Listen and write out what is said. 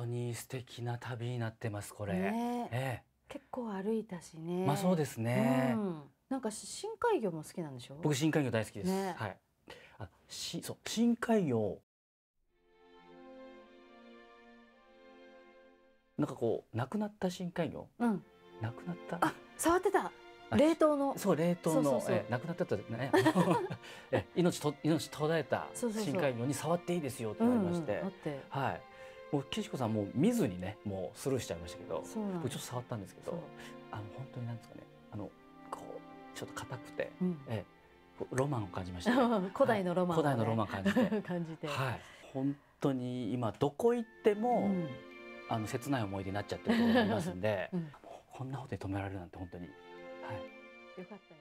当に素敵な旅になってますこれ。ね。え結構歩いたしね。え、まあそうですね。うん。なんか深海魚も好きなんでしょ？僕深海魚大好きです。ね。はい。あ、し、そう深海魚。なんかこう亡くなった深海魚、うん。亡くなった？あ触ってた。あ冷凍の。そう冷凍の。そえ亡くなったってね。え命と命途絶えた深海魚に触っていいですよってうんうん言われまして、あって。はいもう岸子さんもう見ずにねもうスルーしちゃいましたけど僕ちょっと触ったんですけどあの本当になんですかねあのこうちょっと硬くて、うん。えロマンを感じました、ね、古代のロマンをね、古代のロマン感じて。感じて、はい。本当に今どこ行っても、うん。あの切ない思い出になっちゃってると思いますんで、うんこんなことで止められるなんて本当にはいよかったよ